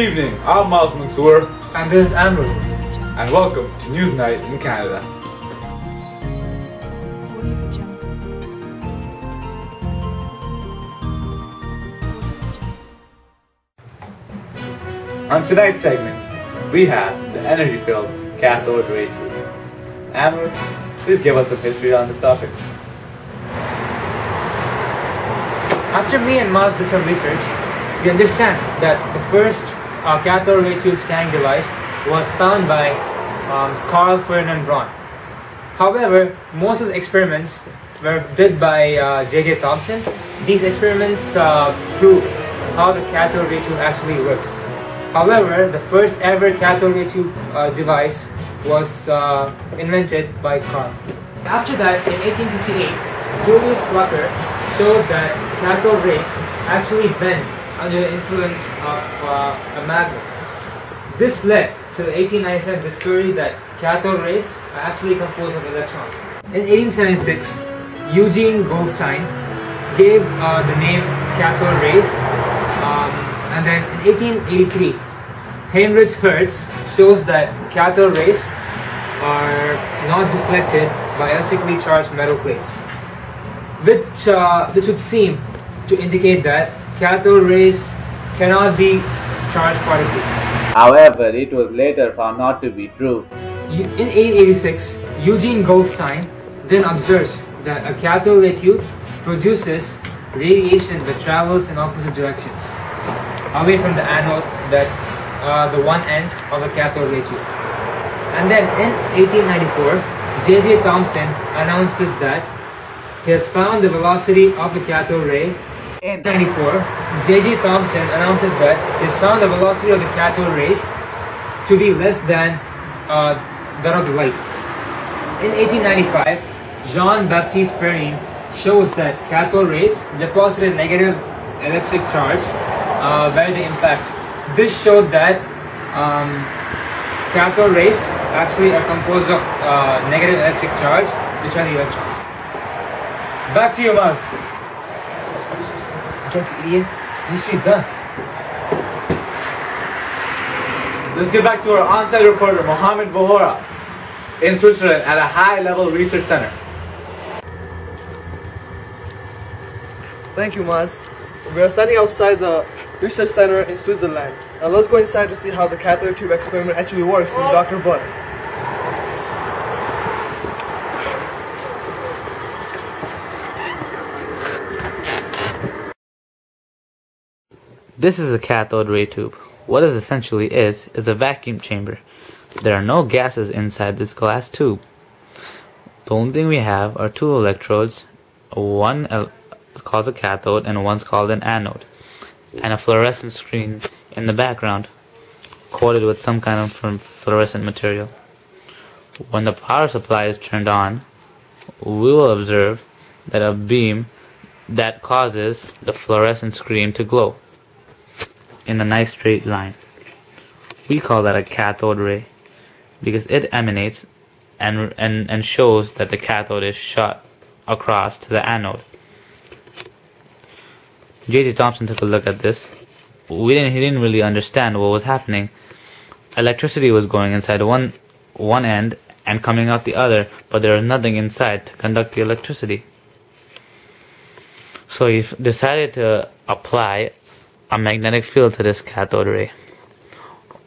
evening, I'm Miles Mansoor, And this is Amru. and welcome to News Night in Canada. On tonight's segment, we have the energy-filled cathode ray tube. Amru, please give us some history on this topic. After me and Maaz did some research, we understand that the first uh, cathode ray tube scanning device was found by um, Carl Ferdinand Braun. However, most of the experiments were did by uh, J.J. Thomson. These experiments uh, proved how the cathode ray tube actually worked. However, the first ever cathode ray tube uh, device was uh, invented by Carl. After that, in 1858, Julius Plucker showed that cathode rays actually bend under the influence of uh, a magnet. This led to the 1897 discovery that cathode rays are actually composed of electrons. In 1876, Eugene Goldstein gave uh, the name cathode ray, um, and then in 1883, Heinrich Hertz shows that cathode rays are not deflected by electrically charged metal plates, which uh, which would seem to indicate that cathode rays cannot be charged particles. However, it was later found not to be true. In 1886, Eugene Goldstein then observes that a cathode ray tube produces radiation that travels in opposite directions, away from the anode that's uh, the one end of the cathode ray tube. And then in 1894, J.J. Thomson announces that he has found the velocity of a cathode ray. In 1994, J.J. Thomson announces that he has found the velocity of the cathode rays to be less than uh, that of the light. In 1895, Jean-Baptiste Perrine shows that cathode rays deposit a negative electric charge uh, where they impact. This showed that um, cathode rays actually are composed of uh, negative electric charge, which are the electrons. Back to you, Maaz. Get the idiot. History's done. Let's get back to our on-site reporter, Mohammed Vohora, in Switzerland at a high-level research center. Thank you, Maaz. We are standing outside the research center in Switzerland. Now let's go inside to see how the cathode tube experiment actually works with Dr. Butt. This is a cathode ray tube. What it essentially is, is a vacuum chamber. There are no gases inside this glass tube. The only thing we have are two electrodes, one called a cathode and one's called an anode, and a fluorescent screen in the background, coated with some kind of fluorescent material. When the power supply is turned on, we will observe that a beam that causes the fluorescent screen to glow in a nice straight line. We call that a cathode ray because it emanates and, and, and shows that the cathode is shot across to the anode. J.T. Thomson took a look at this. We didn't, he didn't really understand what was happening. Electricity was going inside one, one end and coming out the other, but there was nothing inside to conduct the electricity. So he decided to apply a magnetic field to this cathode ray.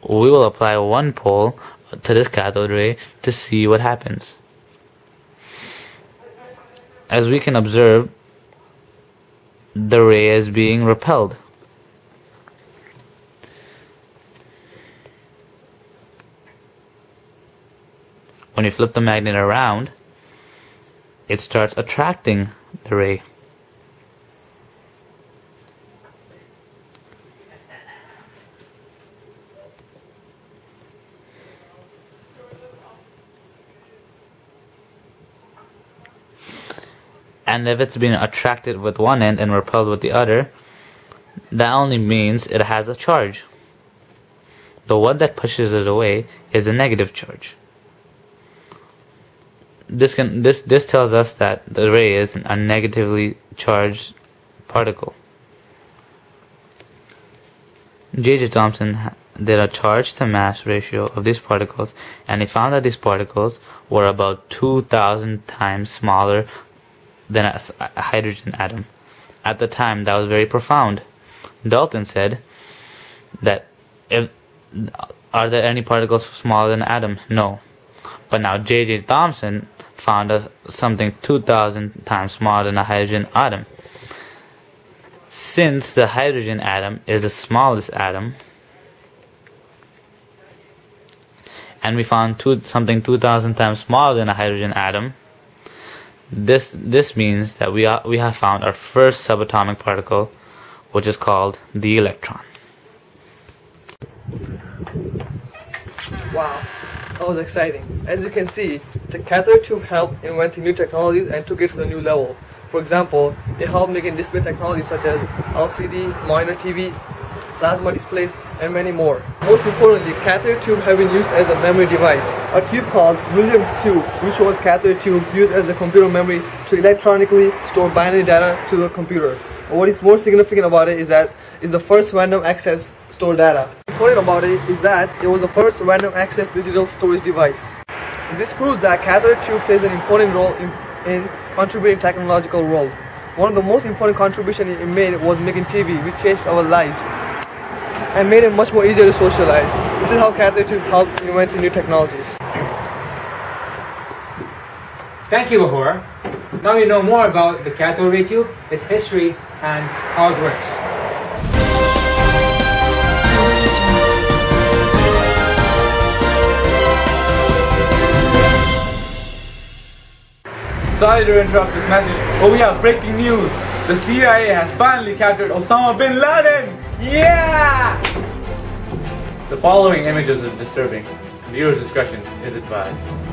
We will apply one pole to this cathode ray to see what happens. As we can observe, the ray is being repelled. When you flip the magnet around, it starts attracting the ray. And if it's being attracted with one end and repelled with the other, that only means it has a charge. The one that pushes it away is a negative charge. This can this this tells us that the ray is a negatively charged particle. J.J. Thomson did a charge to mass ratio of these particles, and he found that these particles were about 2,000 times smaller than a hydrogen atom. At the time, that was very profound. Dalton said that if are there any particles smaller than an atom? No. But now J.J. Thomson found a, something 2,000 times smaller than a hydrogen atom. Since the hydrogen atom is the smallest atom, and we found two, something 2,000 times smaller than a hydrogen atom, this this means that we are, we have found our first subatomic particle, which is called the electron. Wow, that was exciting. As you can see, the cathode tube helped inventing new technologies and took it to a new level. For example, it helped making display technologies such as LCD, monitor TV, plasma displays, and many more. Most importantly, cathode tube have been used as a memory device. A tube called Williams tube, which was cathode tube used as a computer memory to electronically store binary data to the computer. What is more significant about it is that it's the first random access store data. Important about it is that it was the first random access digital storage device. This proves that cathode tube plays an important role in, in contributing technological world. One of the most important contributions it made was making TV, which changed our lives and made it much more easier to socialize. This is how cathode tube helped invent new technologies. Thank you, Ahura. Now you know more about the cathode ray tube, its history, and how it works. Sorry to interrupt this message, but we have breaking news. The CIA has finally captured Osama bin Laden! Yeah! The following images are disturbing. Viewer's discretion is advised.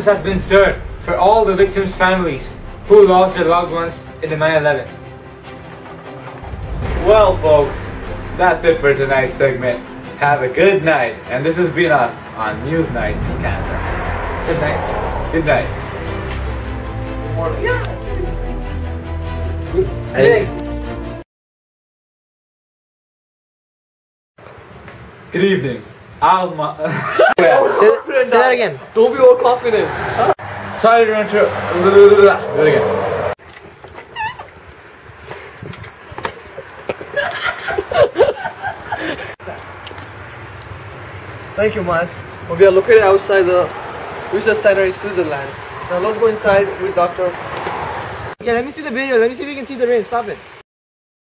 Justice has been served for all the victims' families who lost their loved ones in the 9/11. Well, folks, that's it for tonight's segment. Have a good night, and this has been us on Newsnight in Canada. Good night. Good night. Good morning. Good. Hey. Good evening. I'll Say, say that again. Don't be overconfident. Sorry to interrupt. Do it again. Thank you, Maaz. We are located outside the research center in Switzerland. Now let's go inside with Doctor. Okay, let me see the video. Let me see if you can see the rain. Stop it.